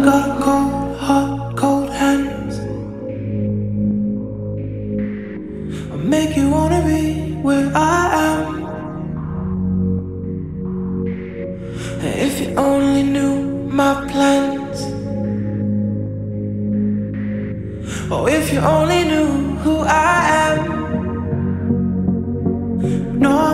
I Got a cold, hot, cold hands. I make you wanna be where I am. If you only knew my plans. or if you only knew who I am. No.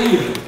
Аир.